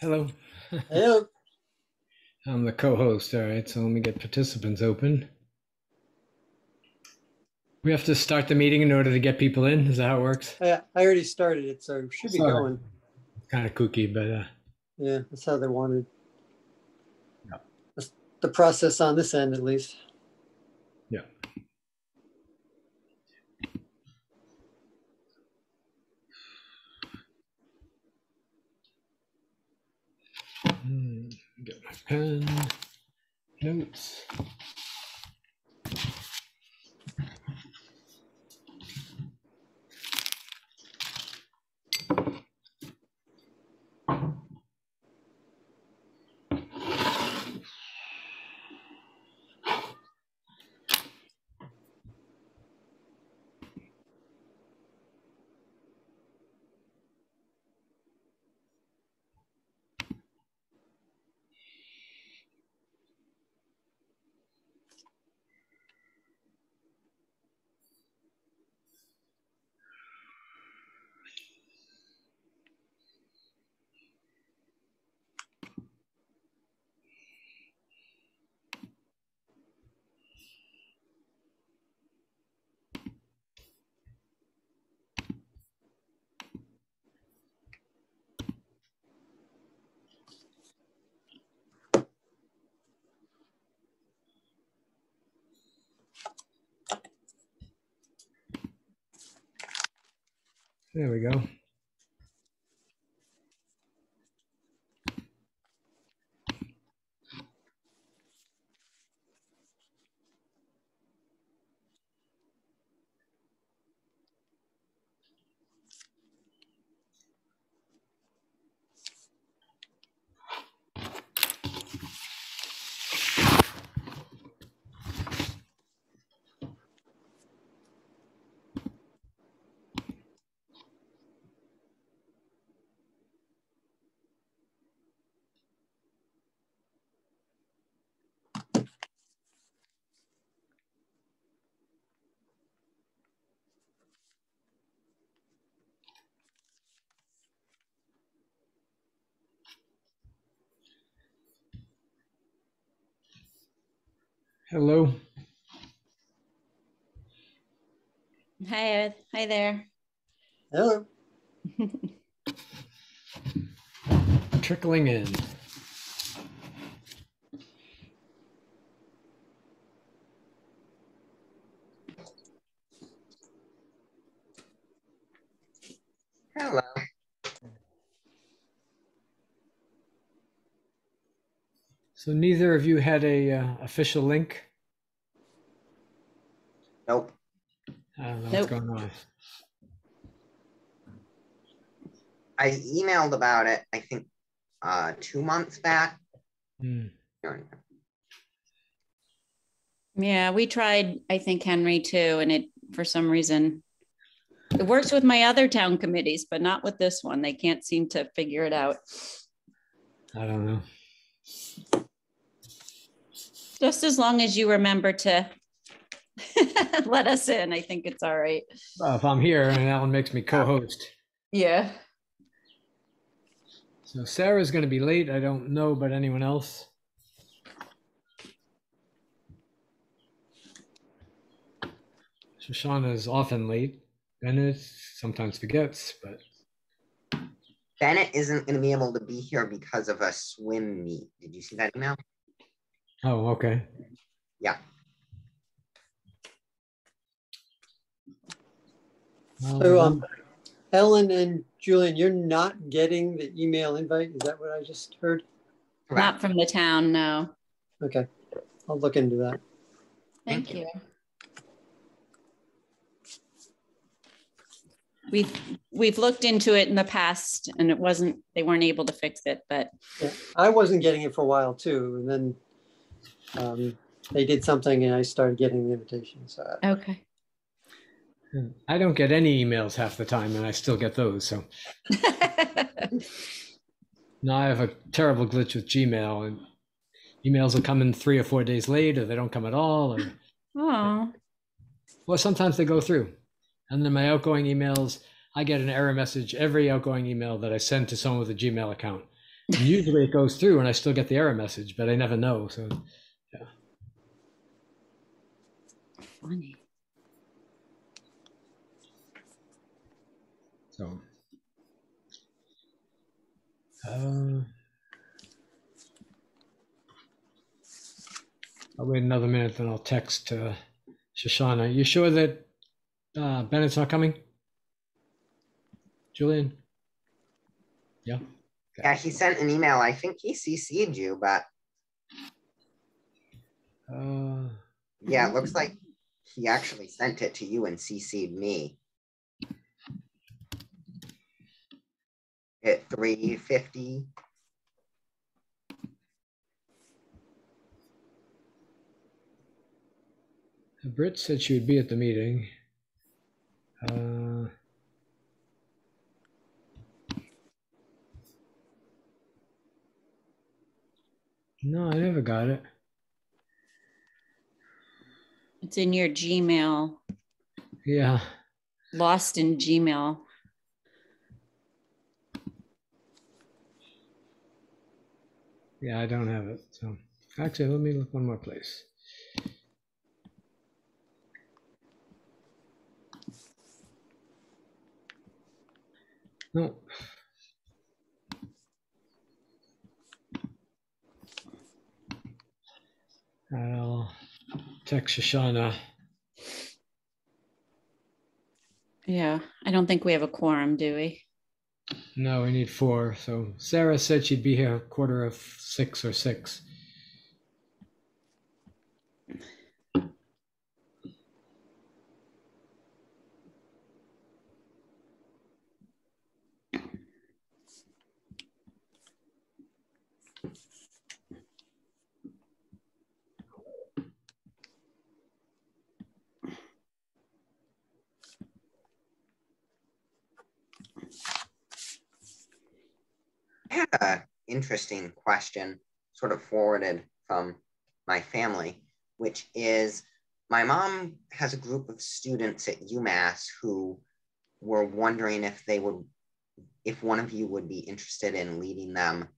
Hello. Hello. I'm the co-host. All right, so let me get participants open. We have to start the meeting in order to get people in. Is that how it works? Yeah, I already started it, so it should be Sorry. going. Kind of kooky, but uh, Yeah, that's how they wanted. Yeah. That's the process on this end, at least. yeah. Hmm, Get my pen. Notes. There we go. Hello. Hi, Ed. Hi there. Hello. Trickling in. Hello. So neither of you had a uh, official link. Nope. I don't know Nope. what's going on. I emailed about it, I think, uh, two months back. Hmm. Yeah, we tried, I think, Henry too, and it, for some reason, it works with my other town committees, but not with this one. They can't seem to figure it out. I don't know. Just as long as you remember to let us in, I think it's all right. Well, if I'm here and Alan makes me co-host, Yeah. so Sarah's going to be late. I don't know about anyone else. Shoshana is often late. Bennett sometimes forgets, but Bennett isn't gonna be able to be here because of a swim meet. Did you see that email? Oh, okay. Yeah. So, um, Ellen and Julian, you're not getting the email invite. Is that what I just heard? Not from the town, no. Okay, I'll look into that. Thank Thank you. We've, we've looked into it in the past and it wasn't, they weren't able to fix it, but Yeah, I wasn't getting it for a while too, and then um, they did something and I started getting the invitation. So okay. I don't get any emails half the time, and I still get those. So now I have a terrible glitch with Gmail, and emails will come in three or four days late, or they don't come at all, or Oh, well, sometimes they go through. And then my outgoing emails, I get an error message every outgoing email that I send to someone with a Gmail account. And usually it goes through and I still get the error message, but I never know. So, Funny. so. Uh, I'll wait another minute, then I'll text uh, Shoshana. You sure that uh, Bennett's not coming? Julian? Yeah. Yeah, he sent an email. I think he CC'd you, but Uh, yeah, it looks like he actually sent it to you and CC'd me. At three fifty. Britt said she would be at the meeting. Uh, no, I never got it. It's in your Gmail, Yeah. lost in Gmail. Yeah, I don't have it. So actually, let me look one more place. No. I'll text Shoshana. Yeah, I don't think we have a quorum, do we? No, we need four. So Sarah said she'd be here quarter of six or six. Had a interesting question sort of forwarded from my family, which is my mom has a group of students at UMass who were wondering if they would, if one of you would be interested in leading them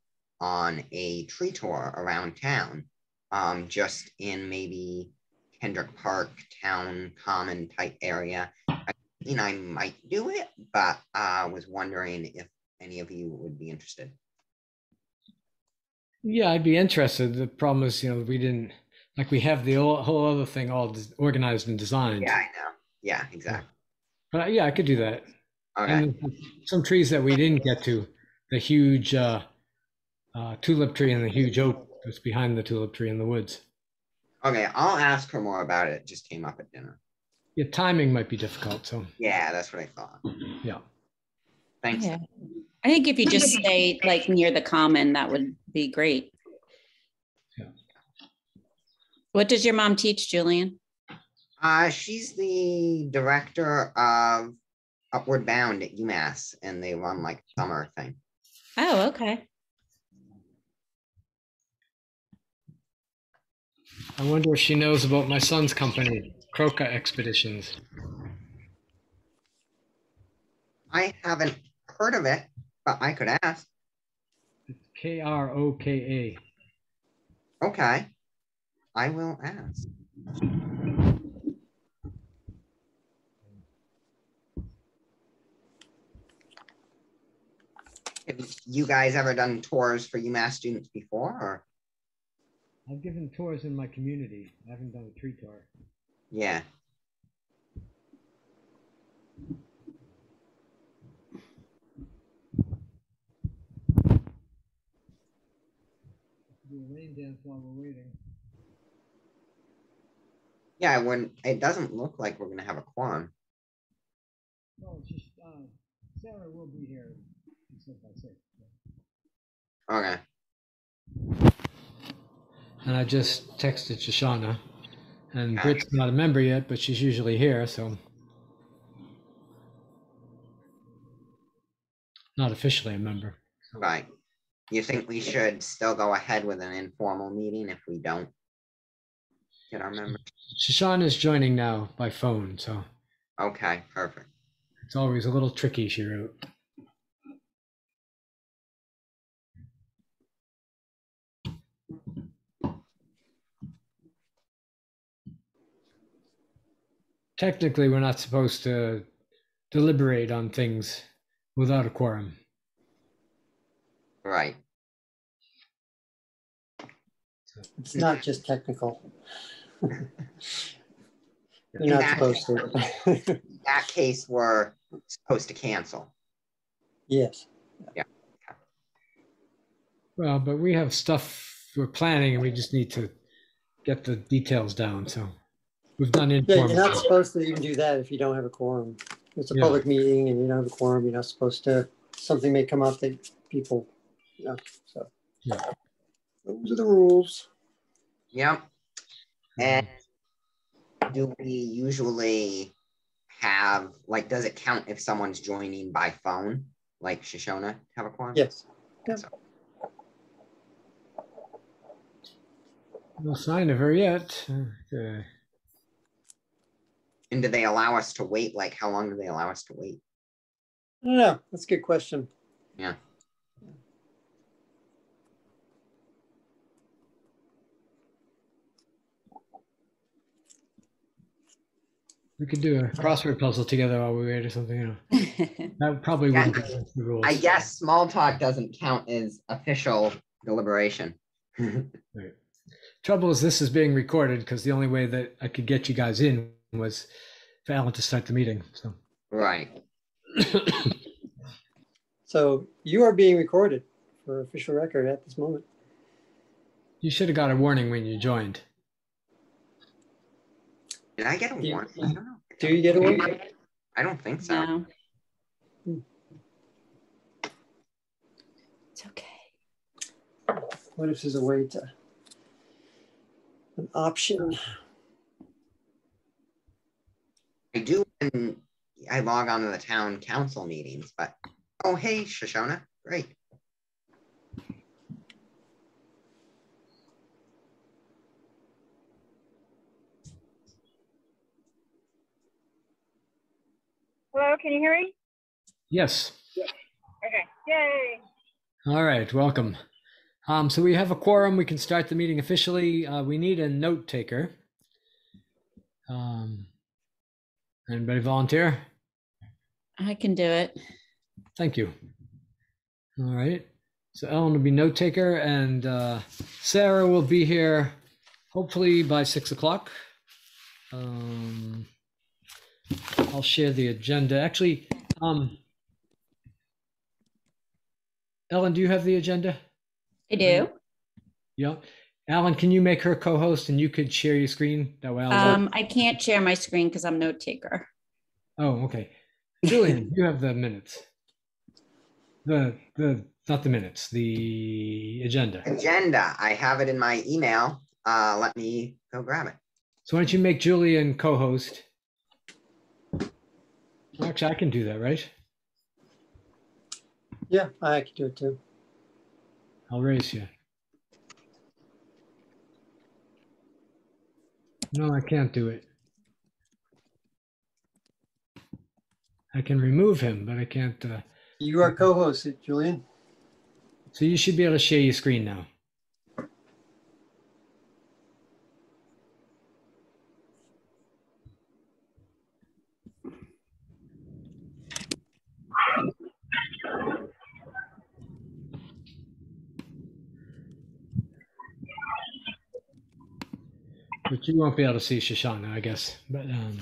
on a tree tour around town, um, just in maybe Kendrick Park, Town Common type area. I mean, I might do it, but I was wondering if any of you would be interested. Yeah, I'd be interested. The problem is, you know, we didn't like we have the whole, whole other thing all organized and designed. Yeah, I know. Yeah, exactly. But uh, yeah, I could do that. Okay. And some trees that we didn't get to, the huge uh, uh, tulip tree and the huge oak that's behind the tulip tree in the woods. Okay, I'll ask her more about it. It just came up at dinner. Yeah, timing might be difficult. So Yeah, that's what I thought. yeah, Thanks. Yeah. I think if you just stay like near the common, that would be great. Yeah. What does your mom teach, Julian? Uh, she's the director of Upward Bound at UMass, and they run like summer thing. Oh, okay. I wonder if she knows about my son's company, Kroka Expeditions. I haven't heard of it, but I could ask. K R O K A. Okay, I will ask. Have you guys ever done tours for UMass students before, or? I've given tours in my community. I haven't done a tree tour. Yeah, Do a rain dance while we're waiting. yeah, when, it doesn't look like we're gonna have a quorum. No, it's just uh, Sarah will be here. Except I say. Okay, And I just texted Shoshana, and Okay. Britt's not a member yet, but she's usually here, so not officially a member. so. Do you think we should still go ahead with an informal meeting if we don't get our members? Shoshana is joining now by phone, so Okay, perfect. it's always a little tricky, she wrote. Technically, we're not supposed to deliberate on things without a quorum. Right. It's not just technical. You're not that- supposed to. In that case, we're supposed to cancel. Yes, Yeah. Well, but we have stuff we're planning and we just need to get the details down. So we've done yeah, you're not supposed to even do that if you don't have a quorum. It's a Yeah. public meeting and you don't have a quorum, you're not supposed to, something may come up that people, you know, so. Yeah. Those are the rules. Yep. Hmm. And do we usually have, like, does it count if someone's joining by phone, like Shoshana have a quorum? Yes, Yeah. So- No sign of her yet. Okay. And do they allow us to wait? Like, how long do they allow us to wait? I don't know, that's a good question. Yeah. We could do a crossword puzzle together while we wait or something. You know, that probably Yeah. wouldn't be against the rules. I guess small talk doesn't count as official deliberation. Right. Trouble is, this is being recorded because the only way that I could get you guys in was for Alan to start the meeting. So. Right. So you are being recorded for official record at this moment. You should have got a warning when you joined. Did I get a You- warning? I don't know. Do you get a warning? I don't think so. No. Hmm. It's okay. What if there's a way to, an option? I do when I log on to the town council meetings, but oh hey, Shoshana, great. Hello, can you hear me? Yes. Okay. Yay. All right. Welcome. Um, so we have a quorum. We can start the meeting officially. Uh, we need a note taker. Um, anybody volunteer? I can do it. Thank you. All right. So Ellen will be note taker, and uh, Sarah will be here hopefully by six o'clock. Um, I'll share the agenda. Actually, um, Ellen, do you have the agenda? I do. Yeah. Alan, can you make her co-host and you could share your screen? That way I'll. Um, I can't share my screen because I'm note taker. oh, okay. Julian, you have the minutes. The the not the minutes, the agenda. Agenda. I have it in my email. Uh, let me go grab it. So why don't you make Julian co-host? Actually, I can do that, right? Yeah, I can do it too. I'll raise you. No, I can't do it. I can remove him, but I can't. Uh, You are co-host, Julian. so you should be able to share your screen now. But you won't be able to see Shoshana, I guess. But um,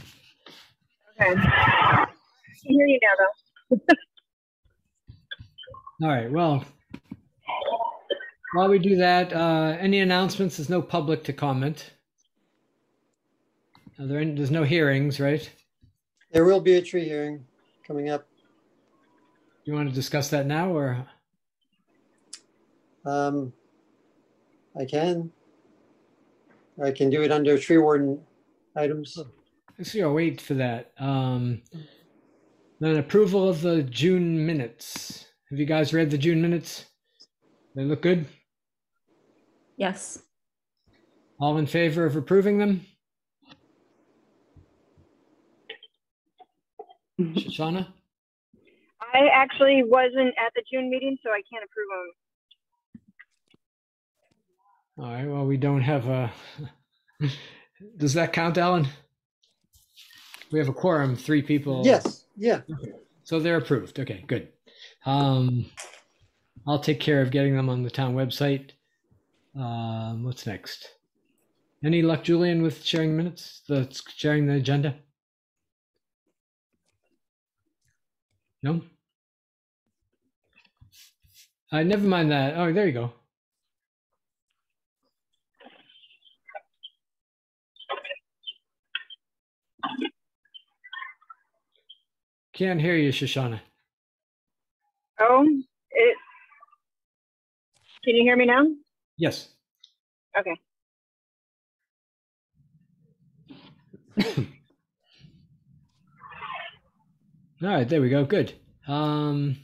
Okay. I can hear you now, though. all right. Well, while we do that, uh, any announcements? There's no public to comment. Are there any, there's no hearings, right? There will be a tree hearing coming up. You want to discuss that now, or Um, I can. I can do it under tree warden items. I see I'll wait for that. Um, then approval of the June minutes. Have you guys read the June minutes? They look good. Yes. All in favor of approving them? Shoshana? I actually wasn't at the June meeting, so I can't approve them. All right. Well, we don't have a. Does that count, Alan? We have a quorum, three people. Yes, yeah. So they're approved. Okay, good. Um, I'll take care of getting them on the town website. Um, what's next? Any luck, Julian, with sharing minutes? The sharing the agenda? No. Uh, never mind that. Oh, there you go. Can't hear you, Shoshana. Oh, it. Can you hear me now? Yes. Okay. All right, there we go. Good. Um,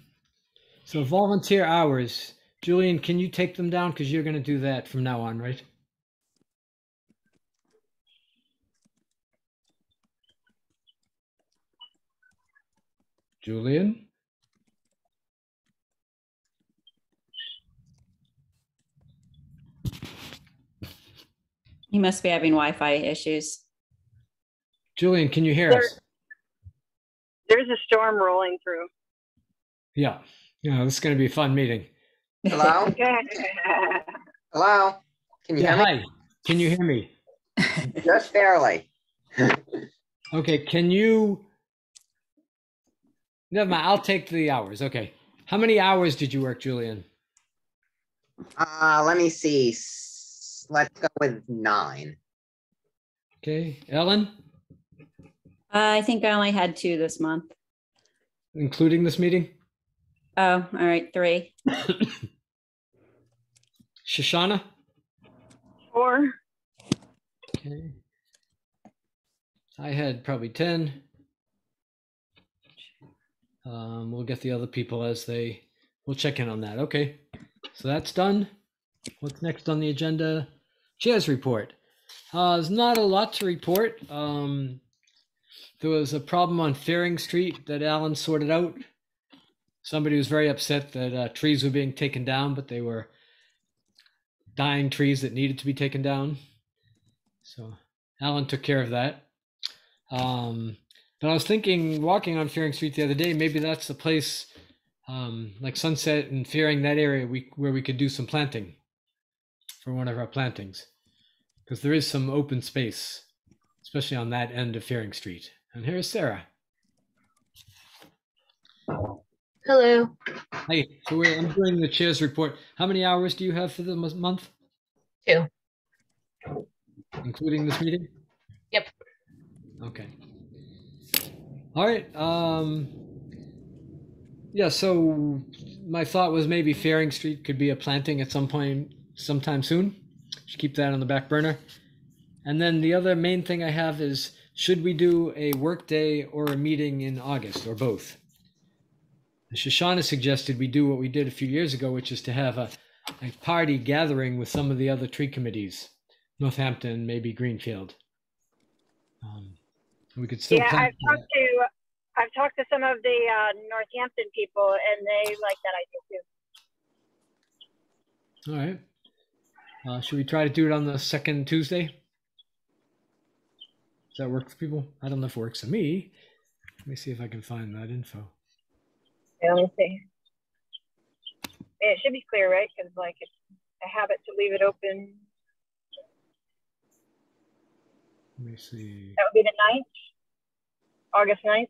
so volunteer hours. Julian, can you take them down? Because you're going to do that from now on, right? Julian? He must be having Wi-Fi issues. Julian, can you hear There- us? There's a storm rolling through. Yeah. Yeah, this is going to be a fun meeting. Hello? Hello? Can you Yeah, hear me? hi. Can you hear me? Just barely. Okay, can you? Never mind. I'll take the hours. Okay. How many hours did you work, Julian? Uh, let me see. Let's go with nine. Okay, Ellen, I think I only had two this month. including this meeting. Oh, all right, three. Shoshana. Four. Okay. I had probably 10. Um, we'll get the other people as they, we'll check in on that. Okay. So that's done. What's next on the agenda? Chairs report. Uh, there's not a lot to report. Um, there was a problem on Fearing Street that Alan sorted out. Somebody was very upset that uh, trees were being taken down, but they were dying trees that needed to be taken down. So Alan took care of that. Um, but I was thinking, walking on Fearing Street the other day, maybe that's the place, um, like Sunset and Fearing, that area we where we could do some planting for one of our plantings, because there is some open space, especially on that end of Fearing Street. And here's Sarah. Hello. Hey, so we're, I'm doing the chairs report. How many hours do you have for the m- month? Two. Including this meeting? Yep. Okay. All right. Um, yeah, so my thought was maybe Fearing Street could be a planting at some point, sometime soon. Should keep that on the back burner. And then the other main thing I have is should we do a work day or a meeting in August or both? Shoshana suggested we do what we did a few years ago, which is to have a, a party gathering with some of the other tree committees, Northampton, maybe Greenfield. Um, we could still yeah, I've talked to I've talked to some of the uh, Northampton people, and they like that idea too. All right. Uh, should we try to do it on the second Tuesday? Does that work for people? I don't know if it works for me. Let me see if I can find that info. Yeah, let me see. Yeah, it should be clear, right? Because like it's a habit to leave it open. Let me see. That would be the 9th, August 9th.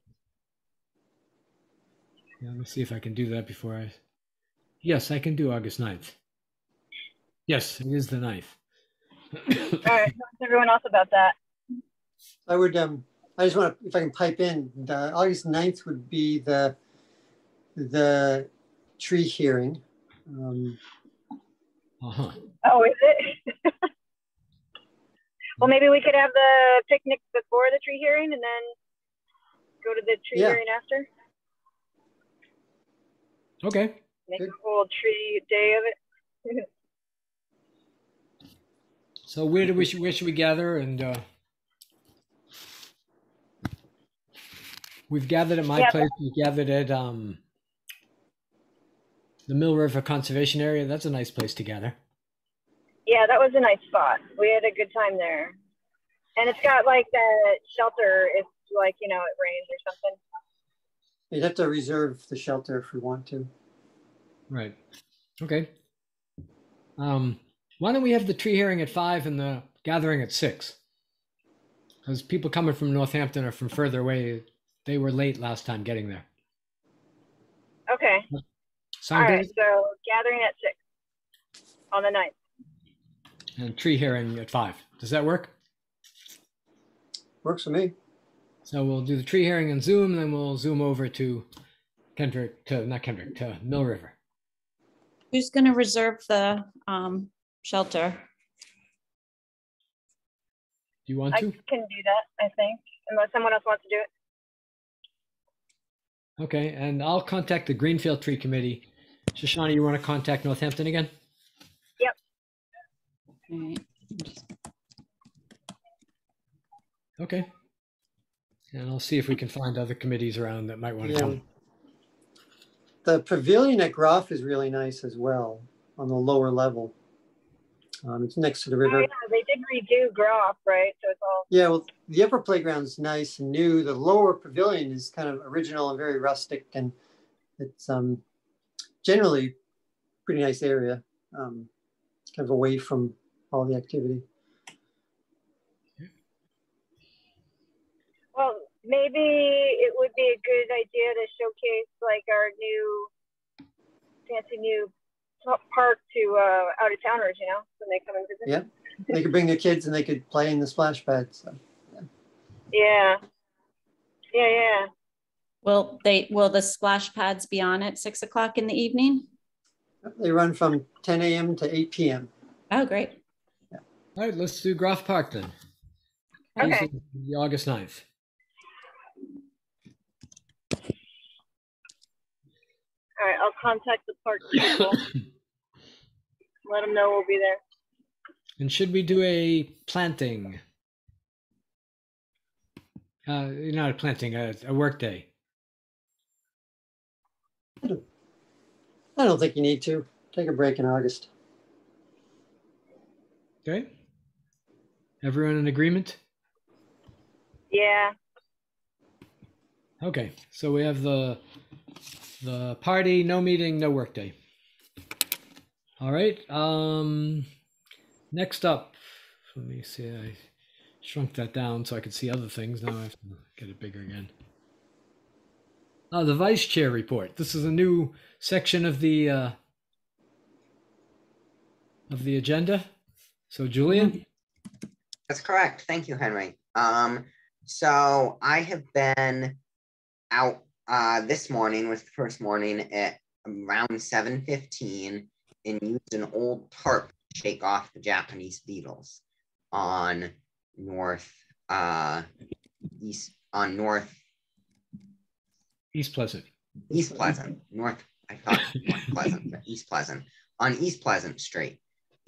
Yeah, let me see if I can do that before I. Yes, I can do August 9th. Yes, it is the 9th. All right, talk to everyone else about that. I would, um, I just want to, if I can pipe in, the August 9th would be the, the tree hearing. Um, uh-huh. Oh, is it? well, maybe we could have the picnic before the tree hearing and then go to the tree Yeah. hearing after. Okay. Make Good. a whole tree day of it. So where do we where should we gather and uh we've gathered at my Yeah. place, We've gathered at um the Mill River Conservation Area. That's a nice place to gather. Yeah, that was a nice spot. We had a good time there. And it's got like the shelter if like, you know, it rains or something. You'd have to reserve the shelter if we want to. Right. Okay. Um, why don't we have the tree hearing at five and the gathering at six? Because people coming from Northampton or from further away, they were late last time getting there. Okay. All Sound right. good? So gathering at six on the ninth. And tree hearing at five. Does that work? Works for me. So we'll do the tree hearing and Zoom, and then we'll zoom over to Kendrick, to not Kendrick, to Mill River. Who's going to reserve the um, shelter? Do you want I to? I can do that, I think, unless someone else wants to do it. Okay, and I'll contact the Greenfield Tree Committee. Shoshana, you want to contact Northampton again? Yep. All right. Okay. And I'll see if we can find other committees around that might want to Yeah. come. The pavilion at Groff is really nice as well on the lower level. Um, it's next to the Oh, river. yeah, they did redo Groff, right? So it's all Yeah, well, the upper playground's nice and new. The lower pavilion is kind of original and very rustic, and it's um, generally pretty nice area, um, kind of away from all the activity. Well, maybe it would be a good idea to showcase like our new fancy new park to uh, out of towners, you know, when they come and visit. Yeah. They could bring their kids and they could play in the splash pad. So. Yeah. Yeah, yeah. Will they, will the splash pads be on at six o'clock in the evening? They run from 10 a.m. to 8 p.m. Oh, great. All right, let's do Groff Park then. Okay. Tuesday, The August 9th. All right, I'll contact the park people. Let them know we'll be there. And should we do a planting? Uh, not a planting, a, a work day. I don't think you need to. Take a break in August. Okay. Everyone in agreement? Yeah. Okay, so we have the the party, no meeting, no work day. All right. Um, next up, let me see. I shrunk that down so I could see other things. Now I have to get it bigger again. Oh, the vice chair report. This is a new section of the uh, of the agenda. So, Julian. That's correct. Thank you, Henry. Um, so I have been out uh, this morning was the first morning at around 7.15 and used an old tarp to shake off the Japanese beetles on north uh, east on north East Pleasant. East Pleasant, North, I thought North Pleasant, but East Pleasant, on East Pleasant Street.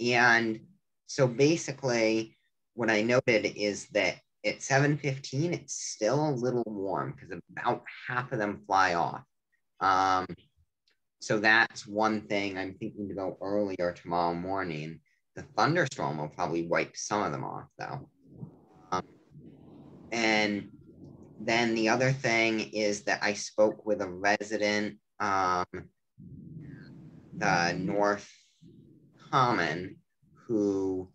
And so basically, what I noted is that at 7:15, it's still a little warm because about half of them fly off. Um, so that's one thing I'm thinking to go earlier tomorrow morning. The thunderstorm will probably wipe some of them off, though. Um, and then the other thing is that I spoke with a resident, um, the North Common, who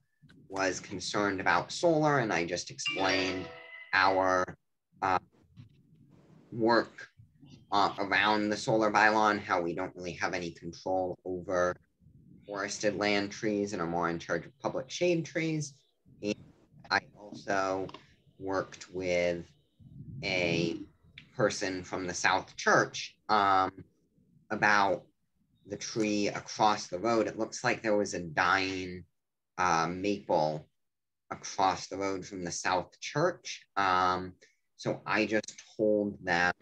was concerned about solar, and I just explained our uh, work uh, around the solar bylaw and how we don't really have any control over forested land trees and are more in charge of public shade trees. And I also worked with a person from the South Church um, about the tree across the road. It looks like there was a dying uh, maple across the road from the South Church. Um, so I just told them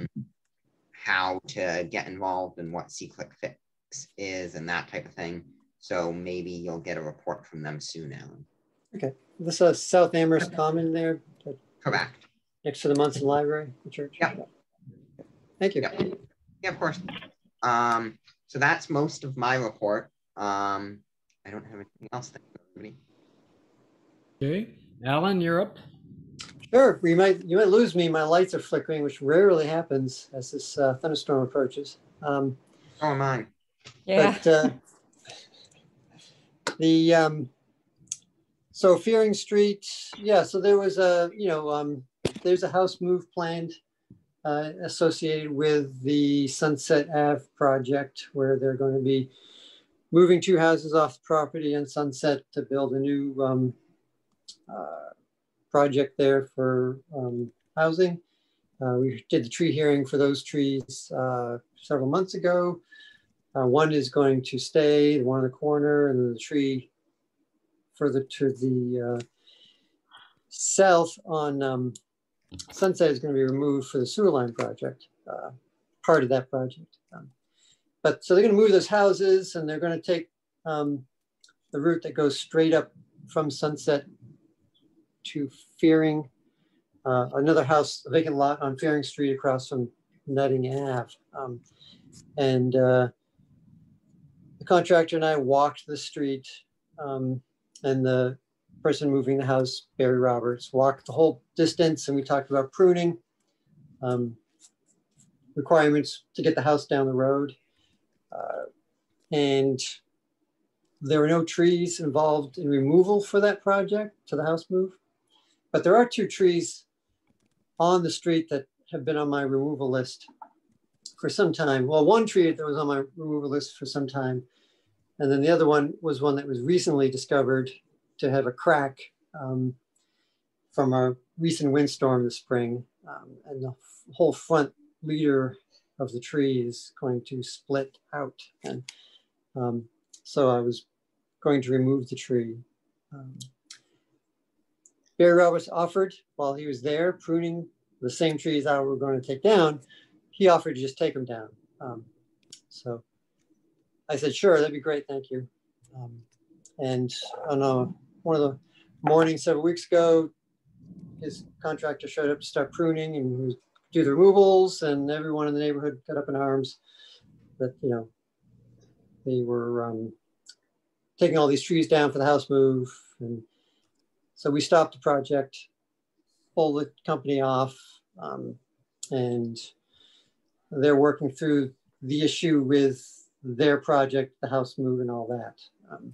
how to get involved and what C-Click Fix is and that type of thing. So maybe you'll get a report from them soon, Alan. Okay. This is South Amherst Common there, Correct. next to the Munson Library, the church. Yeah. Thank you. Yeah. Yeah, of course. Um, so that's most of my report. Um, I don't have anything else. Thank you. Okay. Alan, you're up. Sure, you might, you might lose me. My lights are flickering, which rarely happens as this uh, thunderstorm approaches. Um, Oh, mine. Yeah. But uh, the um, so Fearing Street, yeah. So there was a you know um, there's a house move planned uh, associated with the Sunset Ave project where they're going to be moving two houses off the property on Sunset to build a new um, uh, project there for um, housing. Uh, we did the tree hearing for those trees uh, several months ago. Uh, one is going to stay, the one in the corner, and the tree further to the uh, south on um, Sunset is going to be removed for the sewer line project, uh, part of that project. But so they're going to move those houses and they're going to take um, the route that goes straight up from Sunset to Fearing, uh, another house, a vacant lot on Fearing Street across from Nutting Ave. Um, and uh, the contractor and I walked the street um, and the person moving the house, Barry Roberts, walked the whole distance and we talked about pruning, um, requirements to get the house down the road. And there were no trees involved in removal for that project to the house move. But there are two trees on the street that have been on my removal list for some time. Well, one tree that was on my removal list for some time. And then the other one was one that was recently discovered to have a crack um, from a recent windstorm this spring. Um, and the whole front leader of the tree is going to split out. And um, so I was going to remove the tree. Um, Barry Roberts offered while he was there pruning the same trees I were going to take down, he offered to just take them down. Um, so I said, sure, that'd be great, thank you. Um, and on a, one of the mornings several weeks ago, his contractor showed up to start pruning and do the removals, and everyone in the neighborhood got up in arms that you know they were um, taking all these trees down for the house move, and so we stopped the project, pulled the company off, um, and they're working through the issue with their project, the house move, and all that. Um,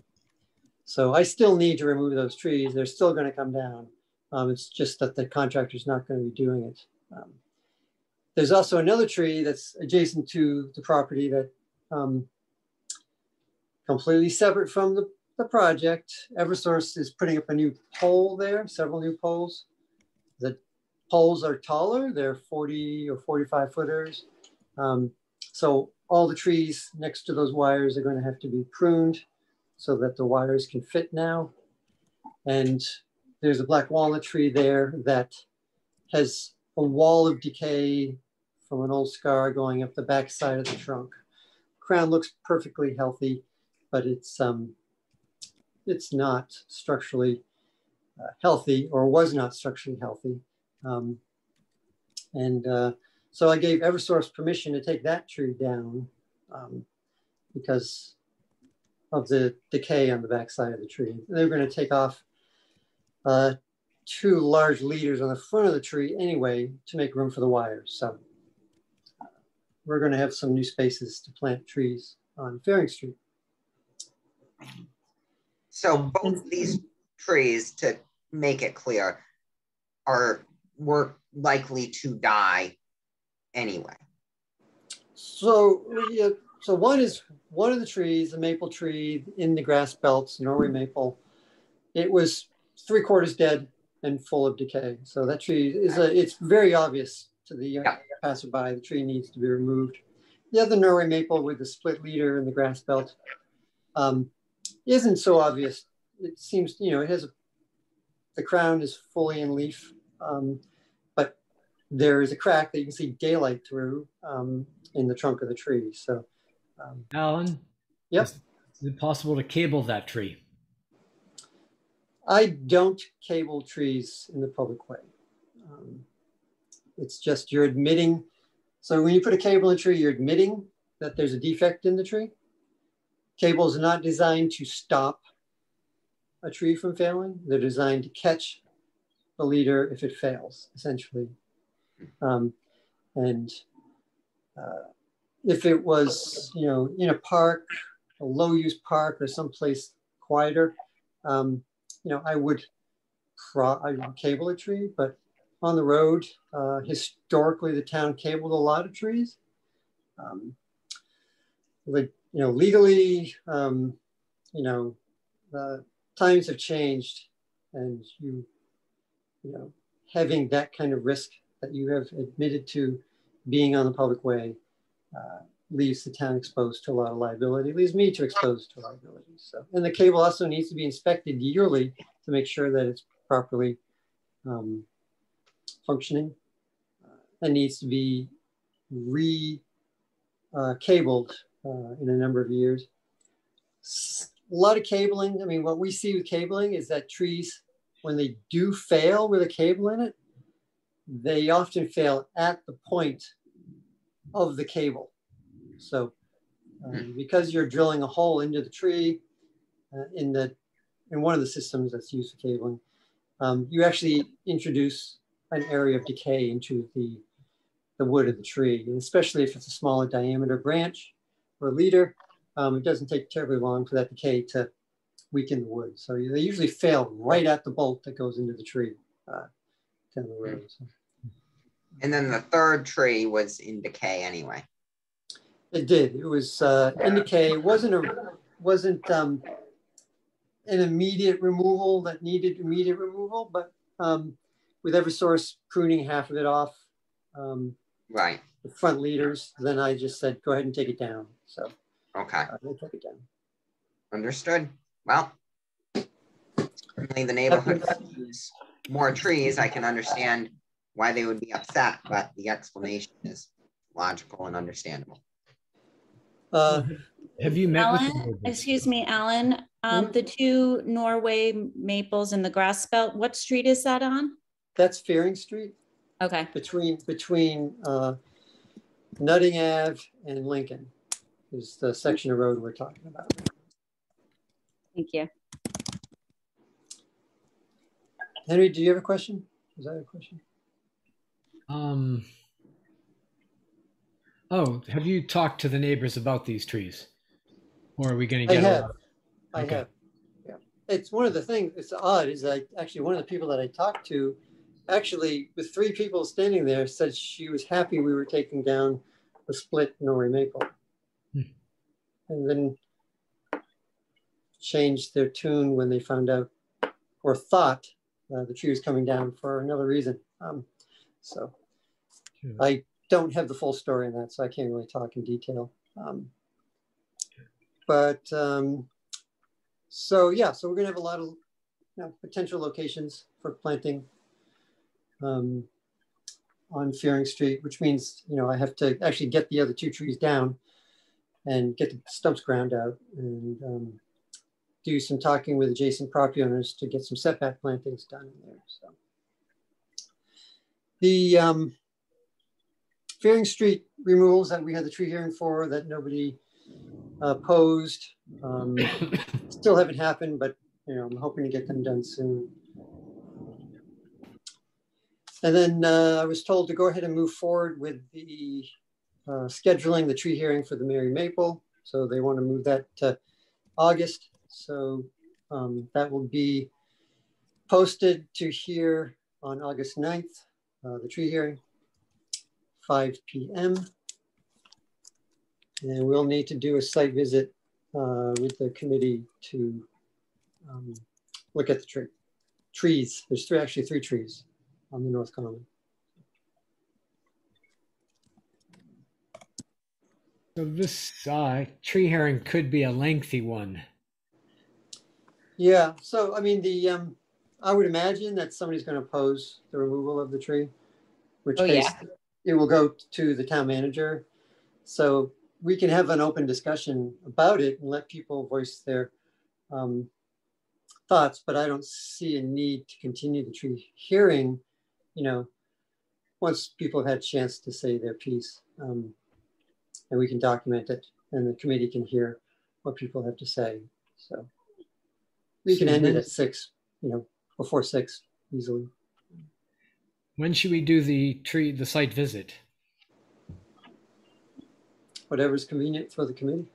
so I still need to remove those trees. They're still going to come down. Um, it's just that the contractor's not going to be doing it. Um, there's also another tree that's adjacent to the property that um, completely separate from the, the project. Eversource is putting up a new pole there, several new poles. The poles are taller. They're 40 or 45 footers. Um, so all the trees next to those wires are going to have to be pruned so that the wires can fit now. And there's a black walnut tree there that has a wall of decay from an old scar going up the back side of the trunk. Crown looks perfectly healthy, but it's um, it's not structurally uh, healthy or was not structurally healthy. Um, and uh, so I gave Eversource permission to take that tree down um, because of the decay on the backside of the tree. They were going to take off uh, two large leaders on the front of the tree anyway to make room for the wires. So uh, we're going to have some new spaces to plant trees on Fearing Street. So both these trees, to make it clear, are were likely to die anyway. So yeah, so one is one of the trees, the maple tree in the grass belts, Norway maple. It was three quarters dead and full of decay. So that tree is a, it's very obvious to the Yeah. passerby. The tree needs to be removed. The other Norway maple with the split leader in the grass belt um, isn't so obvious. It seems, you know, it has a, the crown is fully in leaf, um, but there is a crack that you can see daylight through um, in the trunk of the tree. So, um, Alan? Yep. Is is it possible to cable that tree? I don't cable trees in the public way. Um, it's just you're admitting. So when you put a cable in a tree, you're admitting that there's a defect in the tree. Cables are not designed to stop a tree from failing. They're designed to catch the leader if it fails, essentially. Um, and uh, if it was, you know, in a park, a low use park or someplace quieter, um, you know, I would, pro- I would cable a tree, but on the road, uh, historically, the town cabled a lot of trees. Um, like, you know, legally, um, you know, uh, times have changed and you, you know, having that kind of risk that you have admitted to being on the public way uh, leaves the town exposed to a lot of liability, leaves me to exposed to liability. So, and the cable also needs to be inspected yearly to make sure that it's properly um, functioning uh, and needs to be re uh, uh, in a number of years. A lot of cabling. I mean, what we see with cabling is that trees, when they do fail with a cable in it, they often fail at the point of the cable. So, um, because you're drilling a hole into the tree uh, in the in one of the systems that's used for cabling, um, you actually introduce an area of decay into the the wood of the tree, and especially if it's a smaller diameter branch or leader, um, it doesn't take terribly long for that decay to weaken the wood. So they usually fail right at the bolt that goes into the tree uh, down the road. So. And then the third tree was in decay anyway. It did. It was uh, in decay. It wasn't a wasn't um, an immediate removal that needed immediate removal, but um, with EverSource pruning half of it off, um, Right. The front leaders, then I just said, go ahead and take it down. So Okay. uh, they took it down. Understood. Well, certainly the neighborhood needs more trees. I can understand why they would be upset, but the explanation is logical and understandable. Uh, Have you met Alan, neighbors? excuse me, Alan, um, Mhm. the two Norway maples in the grass belt, what street is that on? that's Fearing Street Okay, between between uh, Nutting Ave and Lincoln is the section of road we're talking about. thank you. Henry, do you have a question? Is that a question? Um. Oh, have you talked to the neighbors about these trees? Or are we gonna get? a have. lot- I Okay. have. Yeah. It's one of the things, it's odd, is I actually, one of the people that I talked to, actually, with three people standing there, said she was happy we were taking down the split Norway maple. Hmm. And then changed their tune when they found out or thought uh, the tree was coming down for another reason. Um, so Sure. I don't have the full story on that, so I can't really talk in detail. Um, but um, so yeah, so we're gonna have a lot of you know, potential locations for planting um, on Fearing Street, which means you know I have to actually get the other two trees down and get the stumps ground out and um, do some talking with adjacent property owners to get some setback plantings done in there. So the um, Fearing Street removals that we had the tree hearing for that nobody uh, opposed um, still haven't happened, but you know I'm hoping to get them done soon. And then uh, I was told to go ahead and move forward with the uh, scheduling the tree hearing for the Merry Maple. So they want to move that to August. So um, that will be posted to here on August 9th, uh, the tree hearing, 5 p.m. And we'll need to do a site visit uh, with the committee to um, look at the tree. Trees, there's three, actually three trees on the North Common. So this uh, tree hearing could be a lengthy one. Yeah, so I mean, the, um, I would imagine that somebody's gonna oppose the removal of the tree, which Oh, case yeah. it will go to the town manager. So we can have an open discussion about it and let people voice their um, thoughts, but I don't see a need to continue the tree hearing, you know, once people have had a chance to say their piece. Um, and we can document it and the committee can hear what people have to say, so. We can So end it at six, you know, before six easily. When should we do the tree, the site visit? Whatever's convenient for the committee.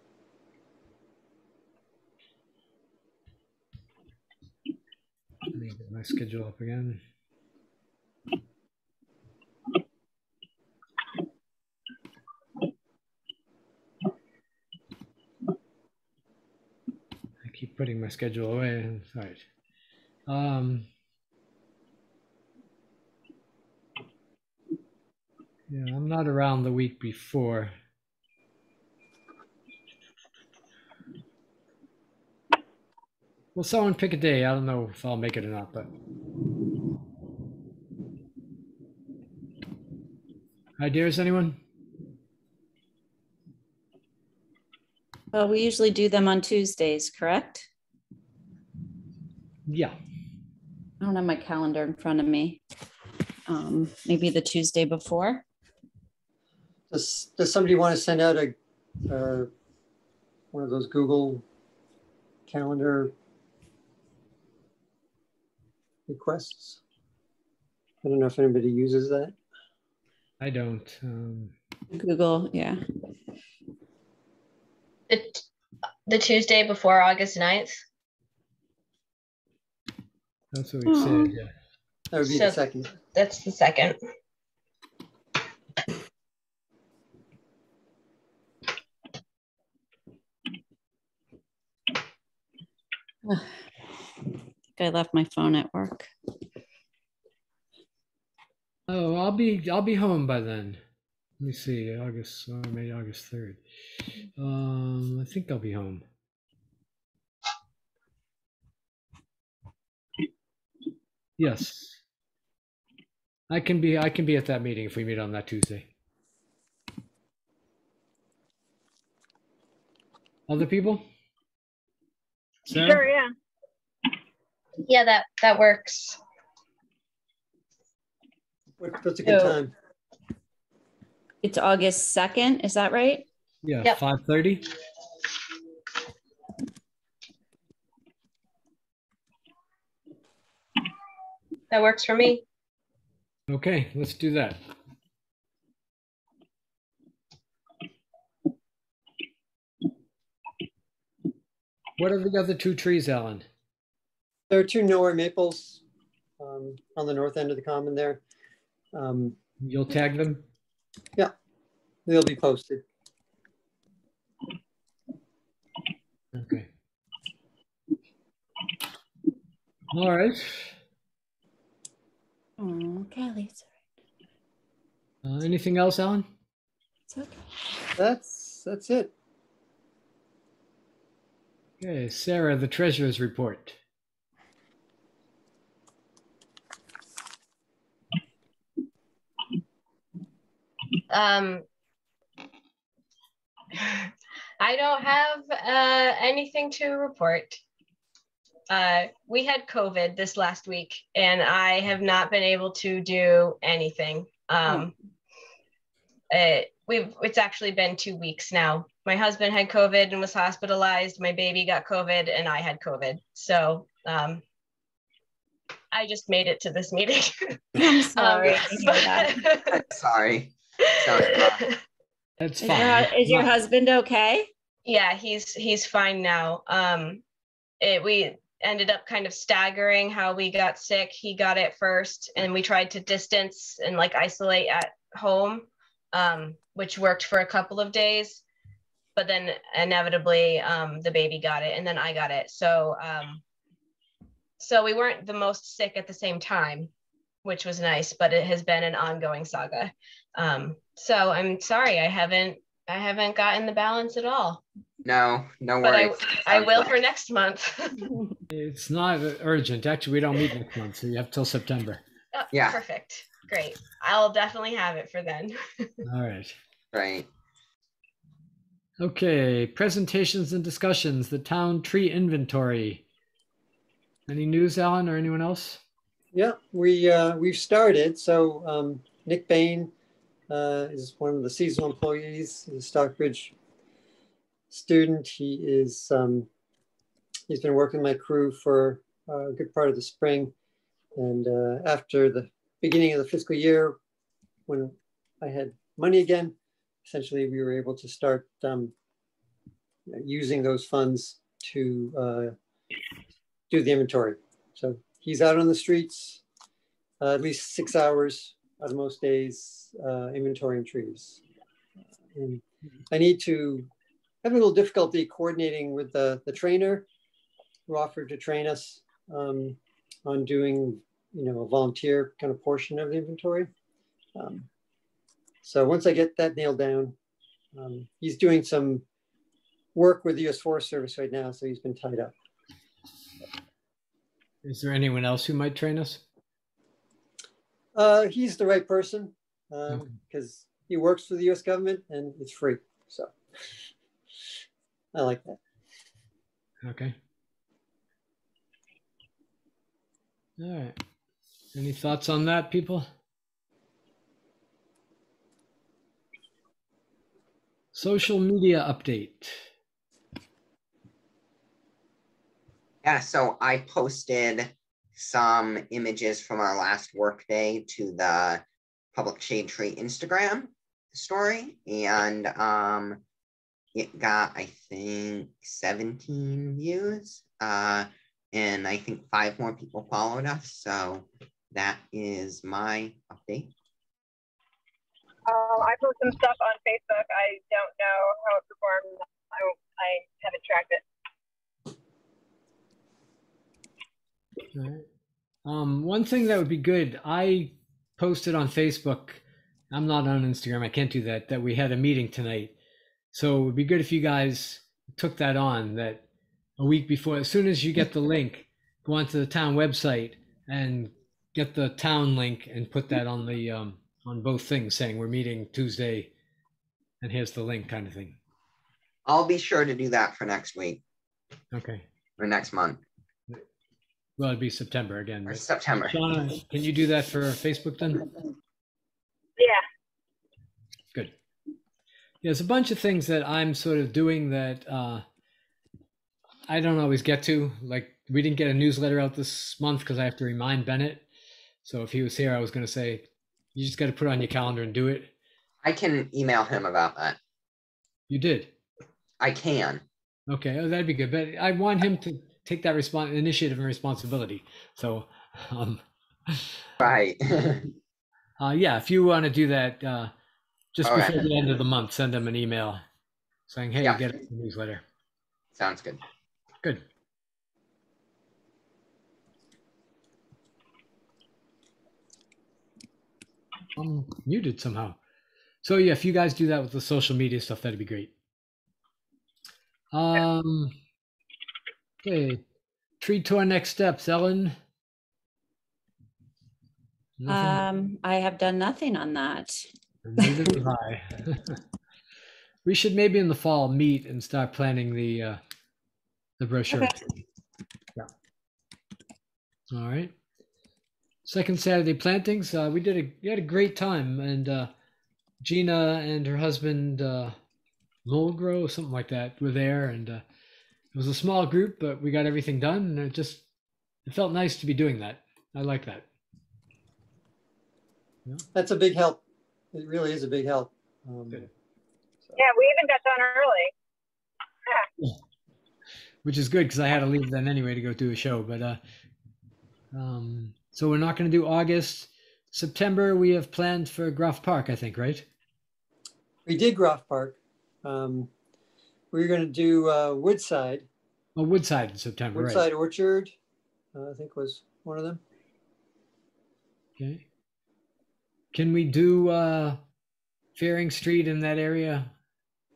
Let me get my schedule up again. Putting my schedule away. All right. Um, yeah, I'm not around the week before. Will someone pick a day? I don't know if I'll make it or not, but. Ideas, anyone? Well, we usually do them on Tuesdays, correct? Yeah, I don't have my calendar in front of me. Um, maybe the Tuesday before. Does, does somebody want to send out a, uh, one of those Google Calendar requests? I don't know if anybody uses that. I don't. Um, Google, yeah. The, the Tuesday before August 9th. That's what we Aw. said. Yeah. That would be the second. That's the second. I think I left my phone at work. Oh, I'll be I'll be home by then. Let me see, August, uh, maybe August third. Um, I think I'll be home. Yes. I can be I can be at that meeting if we meet on that Tuesday. Other people? Sure, yeah. Yeah, that that works. That's a good so, time. It's August 2nd, is that right? Yeah, yep. 5:30. That works for me. Okay, let's do that. What are the other two trees, Alan? There are two Norway maples um, on the north end of the common there. Um, You'll tag them? Yeah, they'll be posted. Okay. All right. Oh, Kelly, it's all Uh, anything else, Alan? It's okay. That's, that's it. Okay, Sarah, the treasurer's report. Um, I don't have uh, anything to report. Uh, we had COVID this last week, and I have not been able to do anything. Um, it, we've it's actually been two weeks now. My husband had COVID and was hospitalized. My baby got COVID, and I had COVID. So um, I just made it to this meeting. I'm Um, sorry. to hear that. Sorry. Sounds rough. That's Is fine. your, is your Not- husband okay? yeah he's he's fine now um it we ended up kind of staggering how we got sick. He got it first and we tried to distance and like isolate at home um which worked for a couple of days. But then inevitably um the baby got it and then i got it. So um so we weren't the most sick at the same time which was nice but it has been an ongoing saga. Um so i'm sorry i haven't i haven't gotten the balance at all No, no but I, worries. I Sounds will for next month. It's not urgent. Actually, we don't meet next month, so you have till September. Oh, Yeah. Perfect. Great. I'll definitely have it for then. All right. Right. Okay, presentations and discussions, the town tree inventory. Any news, Alan, or anyone else? Yeah, we, uh, we've started. So um, Nick Bain uh, is one of the seasonal employees, he's a Stockbridge student. He is, um, he's been working my crew for a good part of the spring. And uh, after the beginning of the fiscal year, when I had money again, essentially we were able to start um, using those funds to uh, do the inventory. So he's out on the streets uh, at least six hours of most days uh, inventorying trees. And I need to have a little difficulty coordinating with the, the trainer who offered to train us um, on doing, you know, a volunteer kind of portion of the inventory. Um, so once I get that nailed down, um, he's doing some work with the U.S. Forest Service right now, so he's been tied up. Is there anyone else who might train us? Uh, he's the right person because Okay. um, he works for the U.S. government and it's free. So I like that. Okay. All right. Any thoughts on that, people? Social media update. Yeah, so I posted some images from our last workday to the Public Shade Tree Instagram story, and um, it got I think 17 views, uh, and I think five more people followed us. So that is my update. Um, I post some stuff on Facebook. I don't know how it performed. I, I haven't tracked it. All right. Um, one thing that would be good, I posted on Facebook. I'm not on Instagram. I can't do that. That we had a meeting tonight, so it would be good if you guys took that on. That a week before, as soon as you get the link, go onto the town website and get the town link and put that on the um, on both things, saying we're meeting Tuesday, and here's the link, kind of thing. I'll be sure to do that for next week Okay. or next month Well, it'd be September again. or but- September. Shauna, can you do that for Facebook then? Yeah. Good. Yeah, there's a bunch of things that I'm sort of doing that uh, I don't always get to. Like we didn't get a newsletter out this month because I have to remind Bennett. So if he was here, I was going to say, you just got to put it on your calendar and do it. I can email him about that. You did. I can. Okay, oh, that'd be good. But I want him to take that respons initiative and responsibility. So, um, Right. uh, yeah, if you want to do that, uh, just All right. before the end of the month, send them an email saying, "Hey, Yeah. get a newsletter." Sounds good. Good. I'm muted somehow. So yeah, if you guys do that with the social media stuff, that'd be great. Um. Okay. Tree tour next steps, Ellen. Nothing? Um, I have done nothing on that. Neither I. we should maybe in the fall meet and start planning the uh, the brochure. Okay. Yeah. All right. Second Saturday plantings. Uh, we did a we had a great time, and uh, Gina and her husband uh, Mulgrew, something like that, were there, and uh, it was a small group, but we got everything done, and it just it felt nice to be doing that. I like that. That's a big help. It really is a big help. Um, Good. Yeah, we even got done early. which is good because I had to leave then anyway to go do a show. But uh, um, so we're not going to do August. September we have planned for Groff Park, I think, right? we did Groff Park. Um, we are going to do uh, Woodside, Oh, Woodside in September, Woodside right? Orchard. Uh, I think was one of them. Okay. Can we do uh, Fearing Street in that area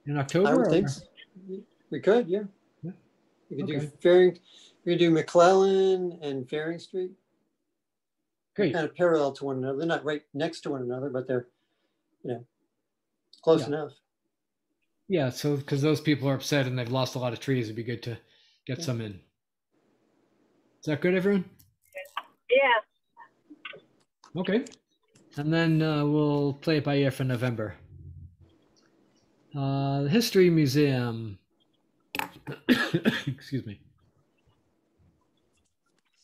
in October? I would or- think so. we could. Yeah, Yeah. we could Okay. do Fearing. We could do McClellan and Fearing Street. Great. kind of parallel to one another. They're not right next to one another, but they're, you know, close Yeah. enough. Yeah, so because those people are upset and they've lost a lot of trees, it'd be good to get Yeah. some in. Is that good, everyone? Yeah. Okay. And then uh, we'll play it by ear for November. Uh, the History Museum. Excuse me.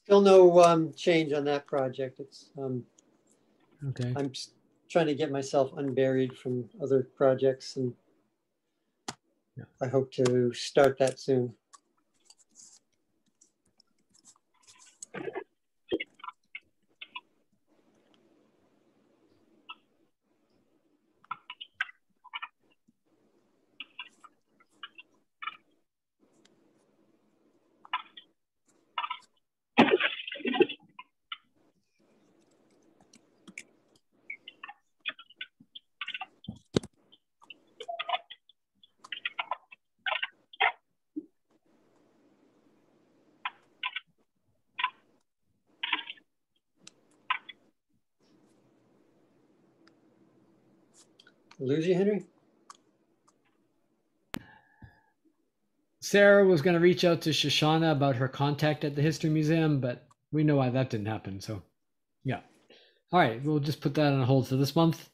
Still no um, change on that project. It's um, Okay. I'm trying to get myself unburied from other projects and Yeah. I hope to start that soon. Lose you, Henry? Sarah was going to reach out to Shoshana about her contact at the History Museum, but we know why that didn't happen. So, yeah. All right, we'll just put that on hold for this month.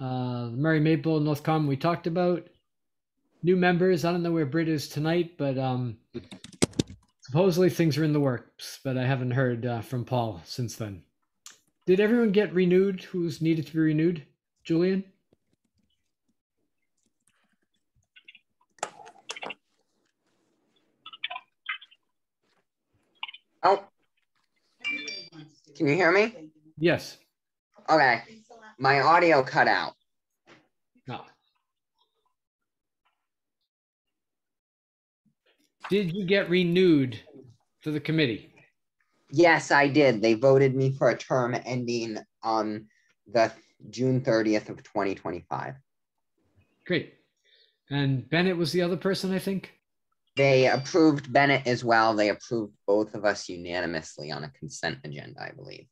Uh, Merry Maple, North we talked about. New members, I don't know where Brit is tonight, but um, supposedly things are in the works, but I haven't heard uh, from Paul since then. Did everyone get renewed who's needed to be renewed? Julian? Oh. Can you hear me? Yes. Okay. My audio cut out. No. Did you get renewed for the committee? Yes, I did. They voted me for a term ending on the June 30th of 2025. Great. And Bennett was the other person, I think. They approved Bennett as well. They approved both of us unanimously on a consent agenda, I believe.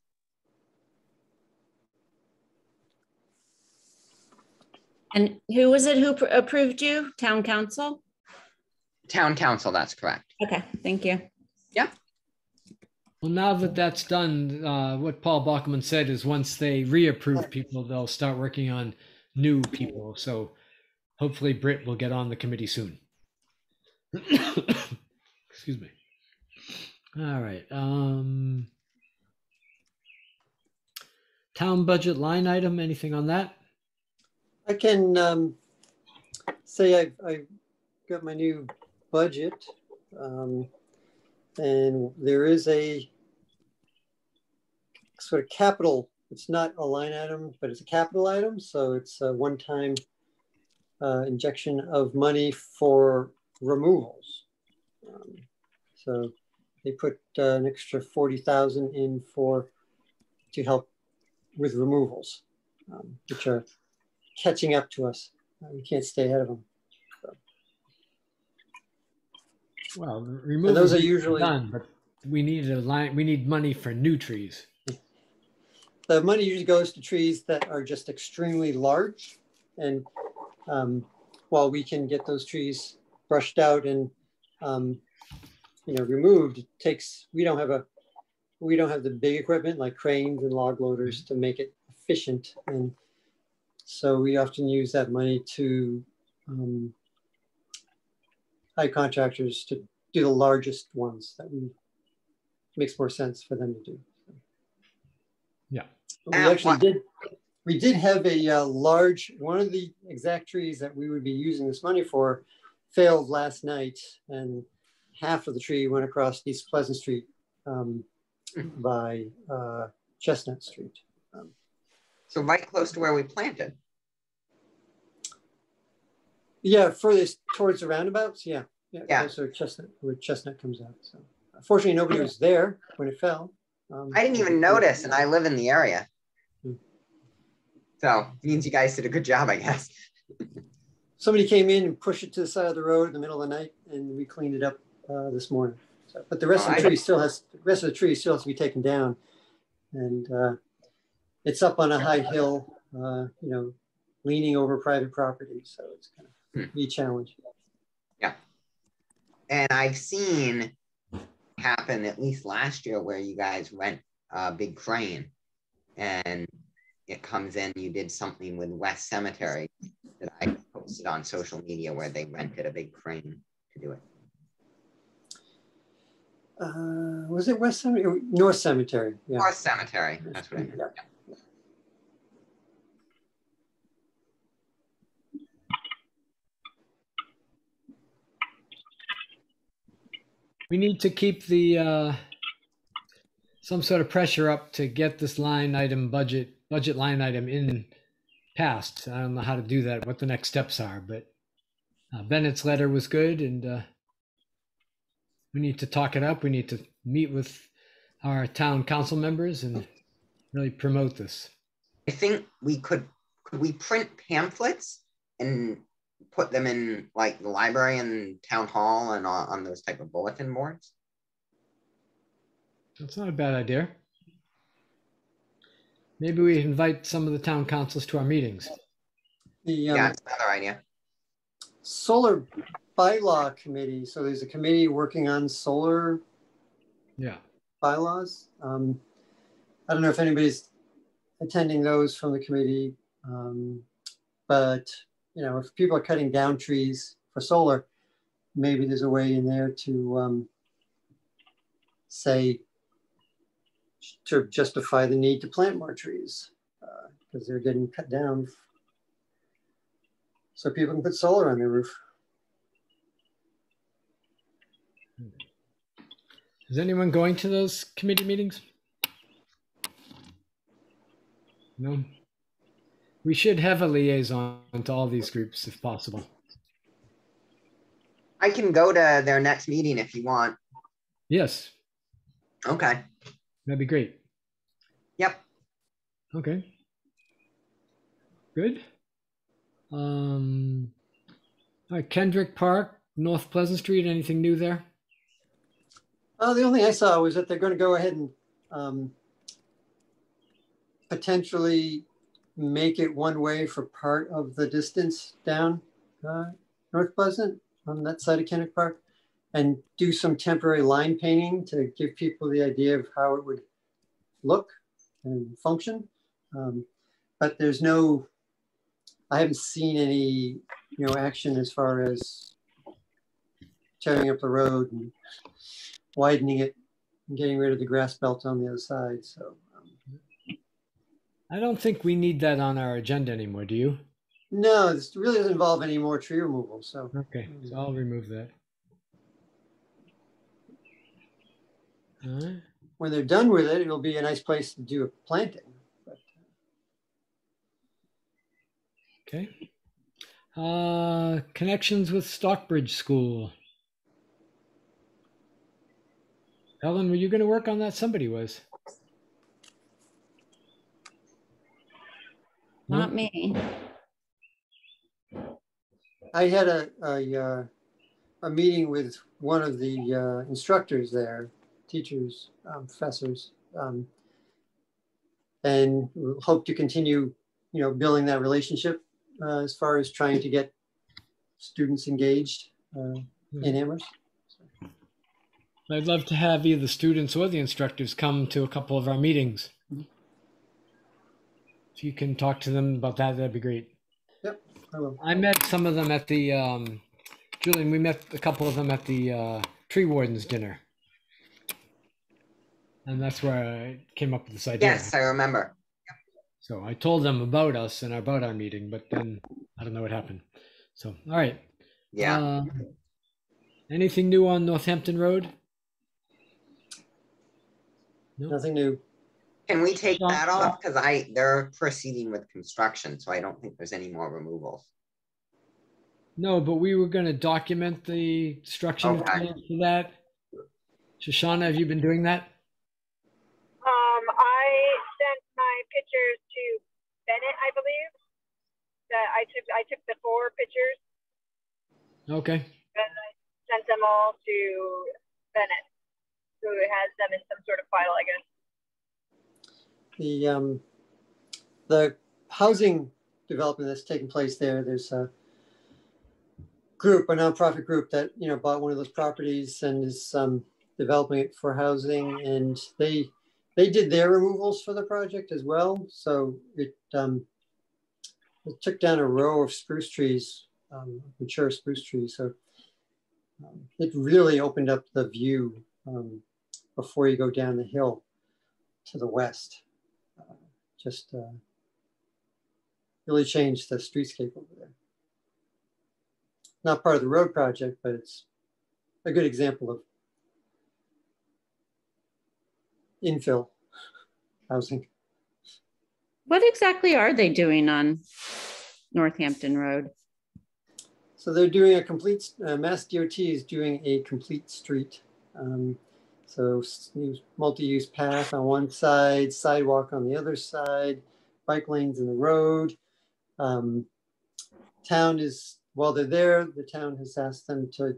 And who was it who pr- approved you? Town council? Town council, that's correct. Okay, thank you. Yeah. Well, now that that's done, uh, what Paul Bockelman said is once they reapprove people, they'll start working on new people. So hopefully Britt will get on the committee soon. Excuse me. All right. Um, town budget line item, anything on that? I can um, say I've, I've got my new budget. Um, and there is a sort of capital, it's not a line item, but it's a capital item. So it's a one-time uh, injection of money for removals. Um, so they put uh, an extra 40,000 in for, to help with removals, um, which are catching up to us. Uh, we can't stay ahead of them. Well, And remove those are usually, done, but we need a line. We need money for new trees. the money usually goes to trees that are just extremely large. And um, while we can get those trees brushed out and, um, you know, removed, it takes, we don't have a, we don't have the big equipment like cranes and log loaders to make it efficient. And so we often use that money to um, hire contractors to do the largest ones that we, makes more sense for them to do. Yeah. We Ah, actually did, we did have a uh, large, one of the exact trees that we would be using this money for failed last night and half of the tree went across East Pleasant Street um, by uh, Chestnut Street. So right close to where we planted. Yeah, furthest towards the roundabouts, yeah. Yeah, Yeah. closer Chestnut, where Chestnut comes out, so. Fortunately, nobody was there when it fell. Um, I didn't even notice, and I live in the area. Hmm. So means you guys did a good job, I guess. Somebody came in and pushed it to the side of the road in the middle of the night and we cleaned it up uh, this morning. So, but the rest of the tree still has, the rest of the tree still has to be taken down. And uh, it's up on a high hill, uh, you know, leaning over private property. So it's kind of Hmm. be a challenge. Yeah, and I've seen happen at least last year where you guys rent a big crane and it comes in. You did something with West Cemetery that I was on social media where they rented a big crane to do it. Uh, was it West Cemetery? North Cemetery. Yeah. North Cemetery. That's what I meant. Yeah. we need to keep the uh, some sort of pressure up to get this line item budget budget line item in passed. I don't know how to do that, what the next steps are, but uh, Bennett's letter was good and, uh, we need to talk it up. We need to meet with our town council members and really promote this. I think we could could we print pamphlets and put them in like the library and town hall and on, on those type of bulletin boards. That's not a bad idea. Maybe we invite some of the town councils to our meetings. The um, yeah, it's another idea. solar bylaw committee. So there's a committee working on solar Yeah. bylaws. Um, I don't know if anybody's attending those from the committee, um, but you know, if people are cutting down trees for solar, maybe there's a way in there to um, say to justify the need to plant more trees uh, because they're getting cut down, so people can put solar on their roof. Is anyone going to those committee meetings? No. We should have a liaison to all these groups if possible. I can go to their next meeting if you want. Yes, Okay. That'd be great. Yep. Okay. Good. Um, all right, Kendrick Park, North Pleasant Street. Anything new there? Oh, the only thing I saw was that they're going to go ahead and um, potentially make it one way for part of the distance down uh, North Pleasant on that side of Kendrick Park and do some temporary line painting to give people the idea of how it would look and function. Um, but there's no, I haven't seen any, you know, action as far as tearing up the road and widening it and getting rid of the grass belt on the other side. So, um, I don't think we need that on our agenda anymore. Do you? no, this really doesn't involve any more tree removal. So, Okay, so I'll remove that. Right. when they're done with it, it'll be a nice place to do a planting. But Okay. Uh, connections with Stockbridge School. Helen, were you going to work on that? Somebody was. Not me. I had a, a, uh, a meeting with one of the uh, instructors there, teachers, um, professors, um, and hope to continue, you know, building that relationship uh, as far as trying to get students engaged uh, in Amherst. I'd love to have either the students or the instructors come to a couple of our meetings. If you can talk to them about that, that'd be great. Yep, I will. I met some of them at the, um, Julian, we met a couple of them at the uh, tree wardens dinner. And that's where I came up with this idea. Yes, I remember. So I told them about us and about our meeting, but then I don't know what happened. So, all right. Yeah. Uh, anything new on Northampton Road? No. Nothing new. Can we take Sean- that off? Because I they're proceeding with construction, so I don't think there's any more removals. No, but we were going to document the destruction Okay. for that. Shoshana, have you been doing that? Bennett, I believe. That I took, I took the four pictures Okay. and I sent them all to Bennett, who has them in some sort of file, I guess. The, um, the housing development that's taking place there, there's a group, a nonprofit group that, you know, bought one of those properties and is, um, developing it for housing and they, they did their removals for the project as well. So it, um, it took down a row of spruce trees, um, mature spruce trees. So um, it really opened up the view, um, before you go down the hill to the west uh, just uh, really changed the streetscape over there. Not part of the road project, but it's a good example of infill housing. What exactly are they doing on Northampton Road? So they're doing a complete, uh, Mass DOT is doing a complete street. Um, so multi-use path on one side, sidewalk on the other side, bike lanes in the road. Um, town is, while they're there, the town has asked them to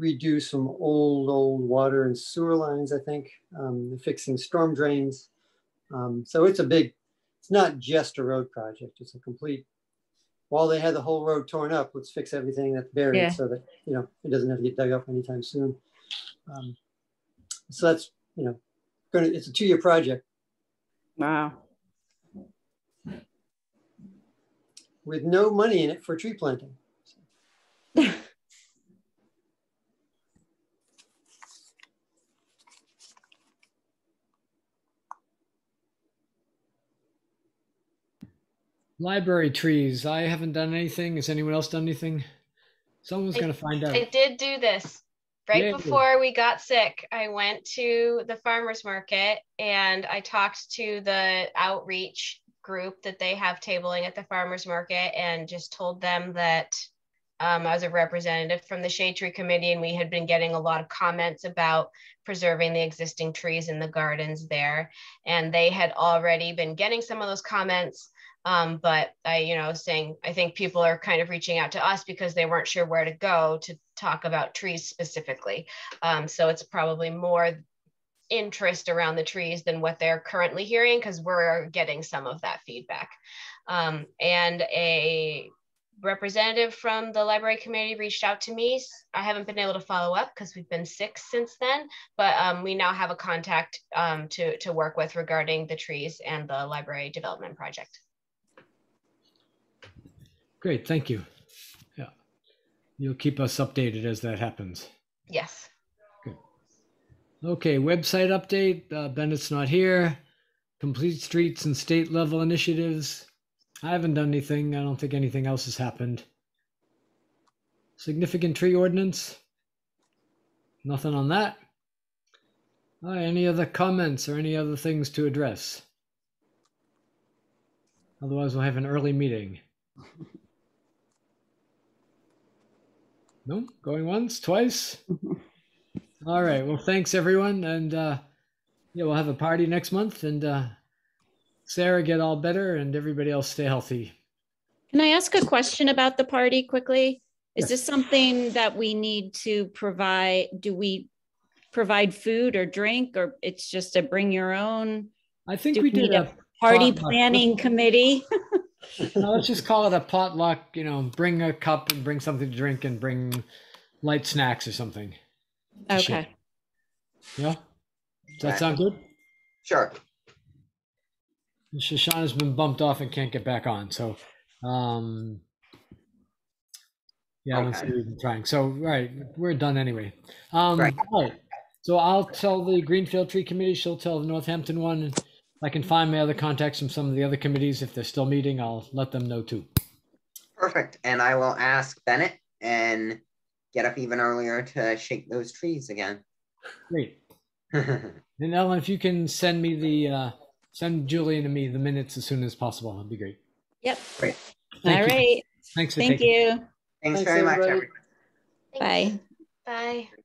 redo some old, old water and sewer lines, I think, um, fixing storm drains. Um, so it's a big, it's not just a road project, it's a complete while they had the whole road torn up, let's fix everything that's buried Yeah. so that, you know, it doesn't have to get dug up anytime soon. Um, So that's, you know, gonna, it's a two-year project Wow. with no money in it for tree planting. Library trees. I haven't done anything. Has anyone else done anything? Someone's I- gonna find out. I did do this right Yay. before we got sick. I went to the farmers market and I talked to the outreach group that they have tabling at the farmers market and just told them that um, I was a representative from the shade tree committee and we had been getting a lot of comments about preserving the existing trees in the gardens there. And they had already been getting some of those comments. Um, but I, you know, saying I think people are kind of reaching out to us because they weren't sure where to go to talk about trees specifically. Um, so it's probably more interest around the trees than what they're currently hearing because we're getting some of that feedback. Um, and a representative from the library committee reached out to me. I haven't been able to follow up because we've been sick since then, but um, we now have a contact um, to, to work with regarding the trees and the library development project. Great, thank you. Yeah. You'll keep us updated as that happens. Yes. Good. Okay, website update. Uh, Bennett's not here. Complete streets and state level initiatives. I haven't done anything. I don't think anything else has happened. Significant tree ordinance. Nothing on that. All right, any other comments or any other things to address? Otherwise, we'll have an early meeting. No, going once, twice. All right. Well, thanks everyone, and uh, yeah, we'll have a party next month, and uh, Sarah get all better, and everybody else stay healthy. Can I ask a question about the party quickly? Is Yes. this something that we need to provide? Do we provide food or drink, or it's just a bring your own I think Do we we did a. party planning committee? no, let's just call it a potluck. You know, bring a cup and bring something to drink, and bring light snacks or something. to share. Okay. Yeah. Does that sound good? Sure. Shoshana's been bumped off and can't get back on. So, um, yeah, I don't see you trying. So, right, we're done anyway. Um, Right. all right. So I'll tell the Greenfield Tree Committee. She'll tell the Northampton one. And if I can find my other contacts from some of the other committees. If they're still meeting, I'll let them know too. Perfect. And I will ask Bennett and get up even earlier to shake those trees again. Great. And Ellen, if you can send me the, uh, send Julian and me the minutes as soon as possible, that'd be great. Yep. Great. Thank All you. right. Thanks for Thank taking. you. Thanks Thanks, very much, everybody. everyone. Bye. Bye. Bye.